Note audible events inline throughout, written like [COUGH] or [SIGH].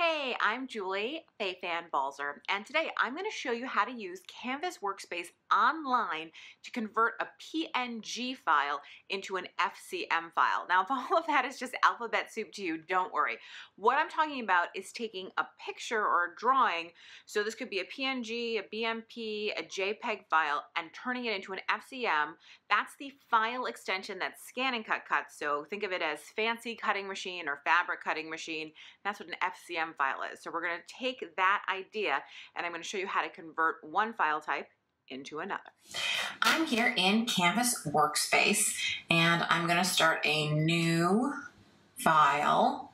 Hey, I'm Julie Fei-Fan Balzer, and today I'm going to show you how to use Canvas Workspace online to convert a PNG file into an FCM file. Now, if [LAUGHS] all of that is just alphabet soup to you, don't worry. What I'm talking about is taking a picture or a drawing, so this could be a PNG, a BMP, a JPEG file, and turning it into an FCM. That's the file extension that's ScanNCut cuts, so think of it as fancy cutting machine or fabric cutting machine. That's what an FCM file is. So we're going to take that idea and I'm going to show you how to convert one file type into another. I'm here in Canvas Workspace and I'm going to start a new file.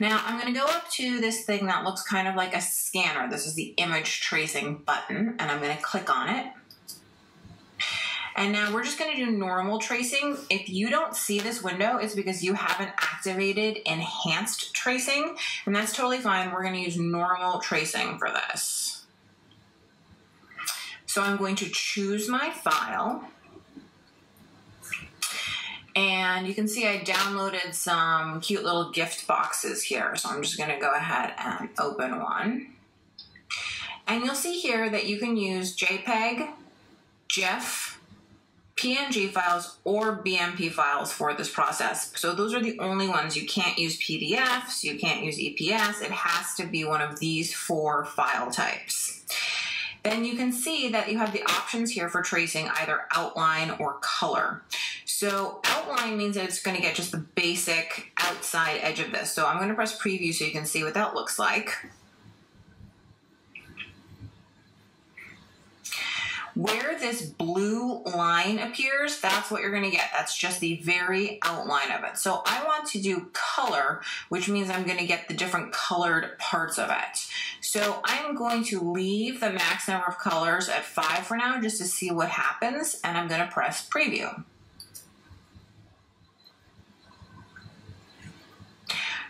Now I'm going to go up to this thing that looks kind of like a scanner. This is the image tracing button and I'm going to click on it. And now we're just gonna do normal tracing. If you don't see this window, it's because you haven't activated enhanced tracing, and that's totally fine. We're gonna use normal tracing for this. So I'm going to choose my file. And you can see I downloaded some cute little gift boxes here. So I'm just gonna go ahead and open one. And you'll see here that you can use JPEG, GIF, PNG files or BMP files for this process. So those are the only ones. You can't use PDFs, you can't use EPS. It has to be one of these four file types. Then you can see that you have the options here for tracing either outline or color. So outline means that it's gonna get just the basic outside edge of this. So I'm gonna press preview so you can see what that looks like. Where this blue line appears, that's what you're gonna get. That's just the very outline of it. So I want to do color, which means I'm gonna get the different colored parts of it. So I'm going to leave the max number of colors at five for now just to see what happens, and I'm gonna press preview.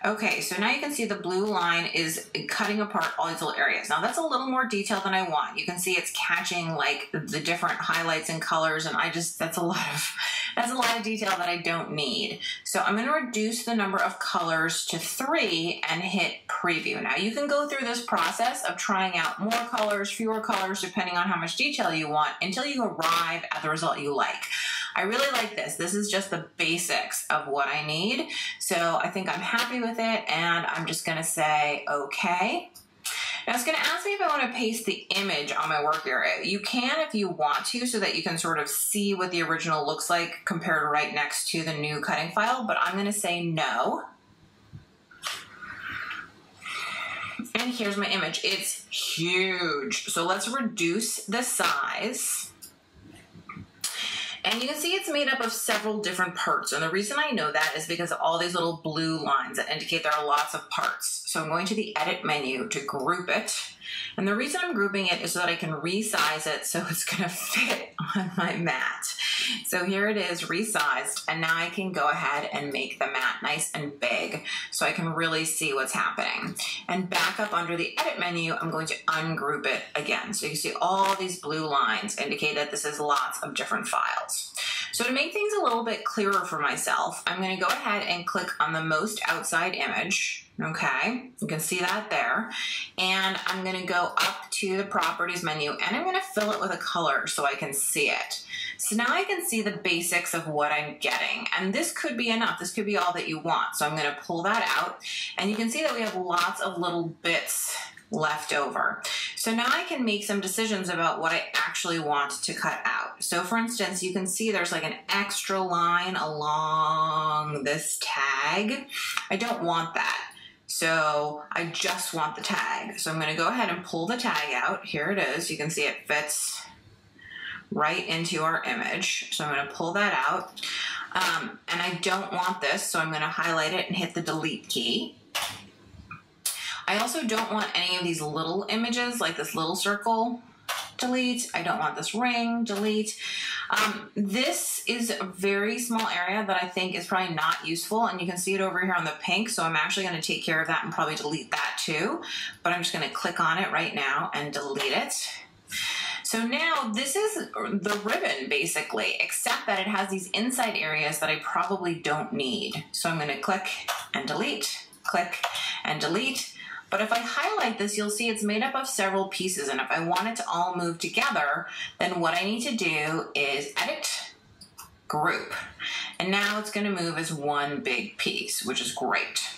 Okay, so now you can see the blue line is cutting apart all these little areas. Now that's a little more detail than I want. You can see it's catching like the different highlights and colors and I just, that's a lot of, [LAUGHS] that's a lot of detail that I don't need. So I'm gonna reduce the number of colors to three and hit preview. Now you can go through this process of trying out more colors, fewer colors, depending on how much detail you want until you arrive at the result you like. I really like this. This is just the basics of what I need. So I think I'm happy with it and I'm just gonna say, okay. Now it's gonna ask me if I wanna paste the image on my work area. You can if you want to so that you can sort of see what the original looks like compared right next to the new cutting file, but I'm gonna say no. And here's my image. It's huge. So let's reduce the size. And you can see it's made up of several different parts. And the reason I know that is because of all these little blue lines that indicate there are lots of parts. So I'm going to the edit menu to group it. And the reason I'm grouping it is so that I can resize it so it's gonna [LAUGHS] fit on my mat. So here it is resized and now I can go ahead and make the mat nice and big so I can really see what's happening. And back up under the edit menu, I'm going to ungroup it again. So you see all these blue lines indicate that this is lots of different files. So to make things a little bit clearer for myself, I'm gonna go ahead and click on the most outside image Okay, you can see that there. And I'm gonna go up to the properties menu and I'm gonna fill it with a color so I can see it. So now I can see the basics of what I'm getting. And this could be enough, this could be all that you want. So I'm gonna pull that out and you can see that we have lots of little bits left over. So now I can make some decisions about what I actually want to cut out. So for instance, you can see there's like an extra line along this tag. I don't want that. So I just want the tag. So I'm gonna go ahead and pull the tag out. Here it is. You can see it fits right into our image. So I'm gonna pull that out. Um, and I don't want this, so I'm gonna highlight it and hit the delete key. I also don't want any of these little images, like this little circle delete. I don't want this ring, delete. Um, this is a very small area that I think is probably not useful and you can see it over here on the pink. So I'm actually gonna take care of that and probably delete that too. But I'm just gonna click on it right now and delete it. So now this is the ribbon basically, except that it has these inside areas that I probably don't need. So I'm gonna click and delete. click and delete. But if I highlight this, you'll see it's made up of several pieces. And if I want it to all move together, then what I need to do is edit, group. And now it's gonna move as one big piece, which is great.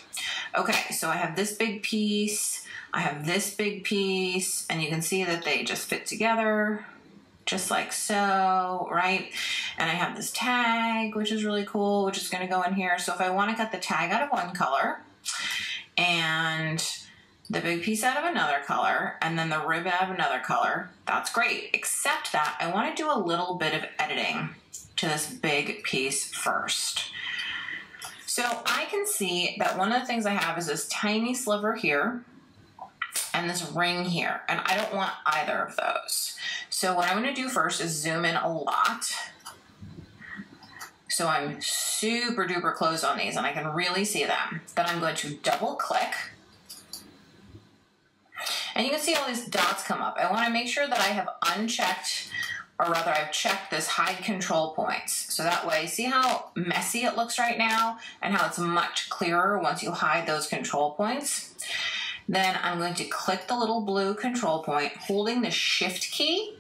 Okay, so I have this big piece, I have this big piece, and you can see that they just fit together just like so, right? And I have this tag, which is really cool, which is gonna go in here. So if I wanna cut the tag out of one color and the big piece out of another color and then the rib out of another color, that's great. Except that I wanna do a little bit of editing to this big piece first. So I can see that one of the things I have is this tiny sliver here and this ring here, and I don't want either of those. So what I'm gonna do first is zoom in a lot. So I'm super duper close on these and I can really see them. Then I'm going to double click. And you can see all these dots come up. I wanna make sure that I have unchecked or rather I've checked this hide control points. So that way, see how messy it looks right now and how it's much clearer once you hide those control points? Then I'm going to click the little blue control point, holding the shift key.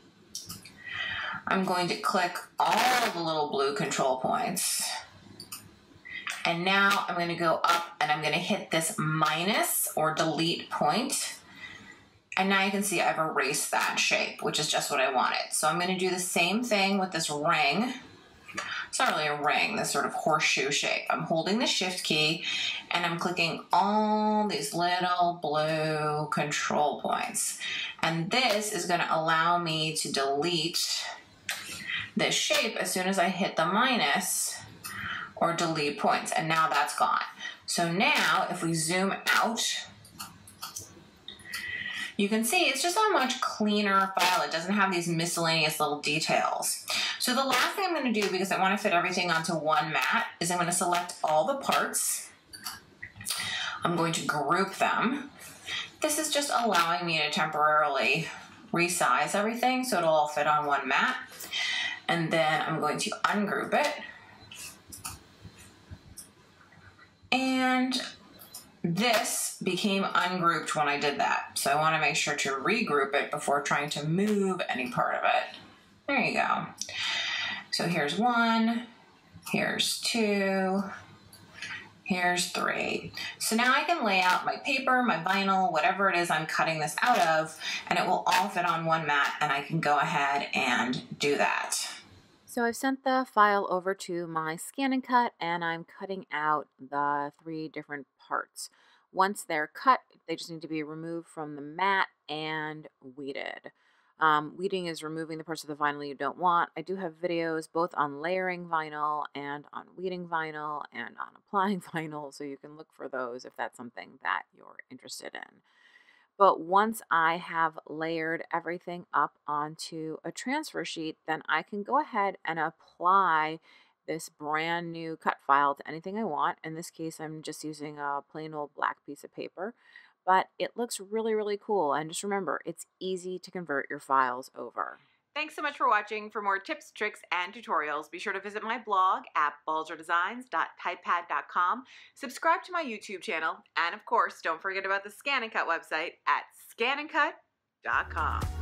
I'm going to click all the little blue control points. And now I'm going to go up and I'm going to hit this minus or delete point and now you can see I've erased that shape, which is just what I wanted. So I'm going to do the same thing with this ring. It's not really a ring, this sort of horseshoe shape. I'm holding the shift key and I'm clicking all these little blue control points. And this is going to allow me to delete this shape as soon as I hit the minus or delete points. And now that's gone. So now if we zoom out, you can see it's just a much cleaner file. It doesn't have these miscellaneous little details. So the last thing I'm going to do, because I want to fit everything onto one mat, is I'm going to select all the parts. I'm going to group them. This is just allowing me to temporarily resize everything so it'll all fit on one mat. And then I'm going to ungroup it. And this became ungrouped when I did that. So I want to make sure to regroup it before trying to move any part of it. There you go. So here's one, here's two, here's three. So now I can lay out my paper, my vinyl, whatever it is I'm cutting this out of, and it will all fit on one mat and I can go ahead and do that. So I've sent the file over to my ScanNCut and I'm cutting out the three different parts. Once they're cut, they just need to be removed from the mat and weeded. Um, weeding is removing the parts of the vinyl you don't want. I do have videos both on layering vinyl and on weeding vinyl and on applying [LAUGHS] vinyl, so you can look for those if that's something that you're interested in. But once I have layered everything up onto a transfer sheet, then I can go ahead and apply this brand new cut file to anything I want. In this case, I'm just using a plain old black piece of paper, but it looks really, really cool. And just remember, it's easy to convert your files over. Thanks so much for watching. For more tips, tricks, and tutorials, be sure to visit my blog at balzerdesigns.typepad.com, subscribe to my YouTube channel, and of course, don't forget about the ScanNCut website at scanncut.com.